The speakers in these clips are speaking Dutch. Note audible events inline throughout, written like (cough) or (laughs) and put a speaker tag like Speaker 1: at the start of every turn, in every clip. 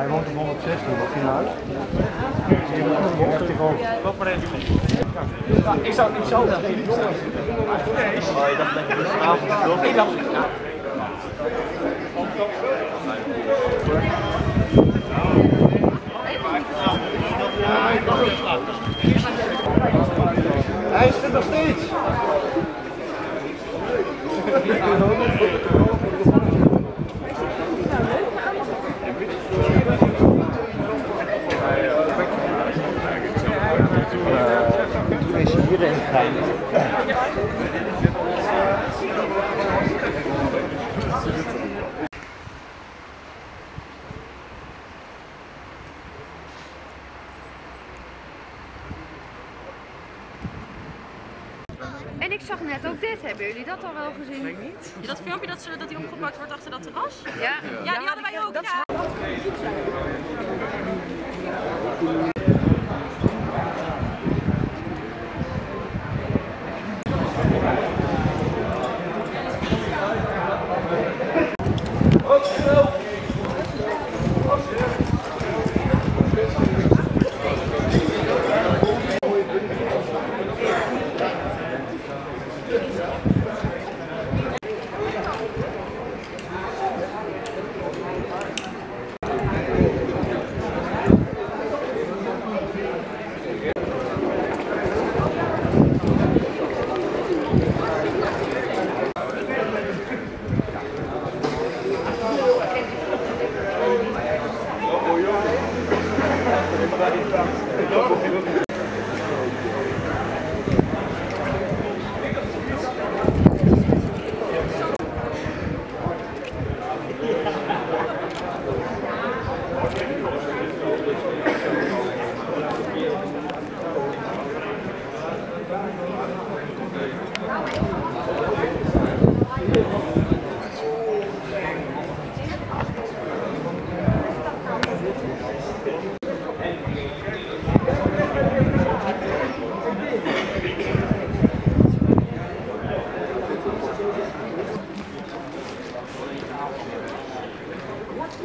Speaker 1: Hij woont op 116, wat
Speaker 2: maar even mee.
Speaker 1: Ja, ik zou ik het even doen.
Speaker 2: Oh, je dacht dat?
Speaker 1: Ik
Speaker 3: En ik zag net ook dit. Hebben jullie dat al wel gezien? Ik niet.
Speaker 4: Ja, dat filmpje dat, ze, dat die opgepakt wordt achter dat terras?
Speaker 3: Ja.
Speaker 4: Ja, die hadden wij ook. Ja.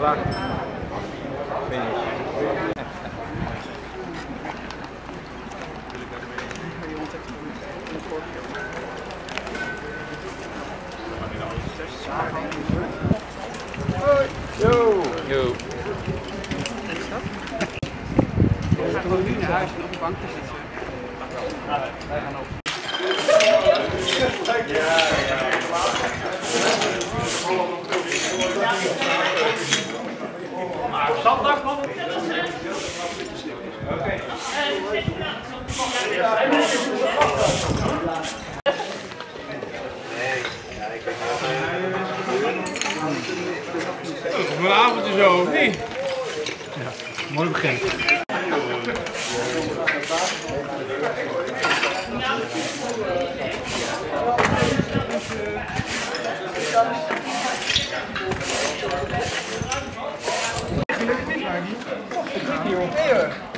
Speaker 1: Yo.
Speaker 2: Yo.
Speaker 1: We (laughs) gaan nu naar huis en op de bank te zitten. Wij gaan op.
Speaker 2: Vanavond is zo, of niet?
Speaker 1: Mooi begin.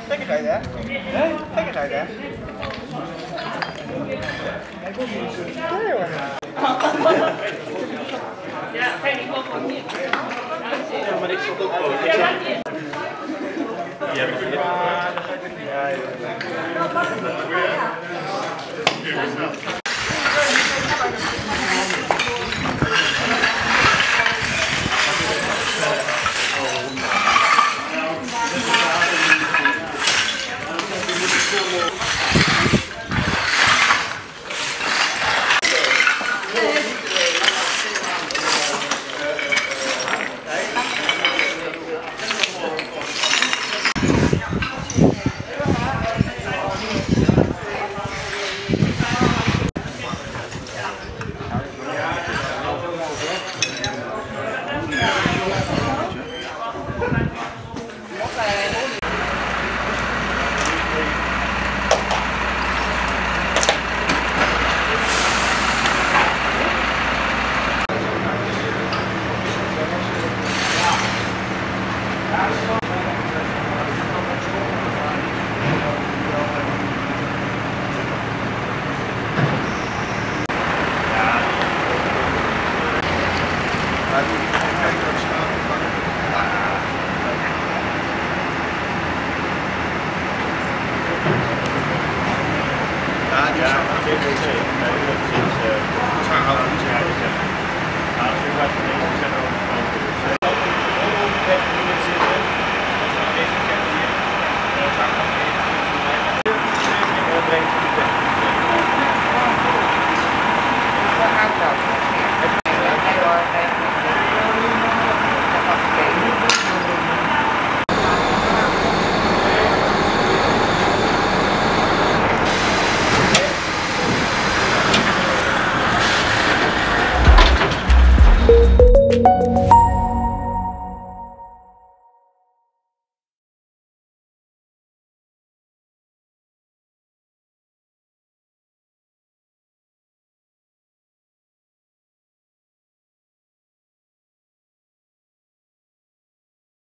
Speaker 1: Gekkigheid, hè? Gekkigheid, hè?
Speaker 2: Ja, maar ik zat ook gewoon. Ja,
Speaker 3: Ja.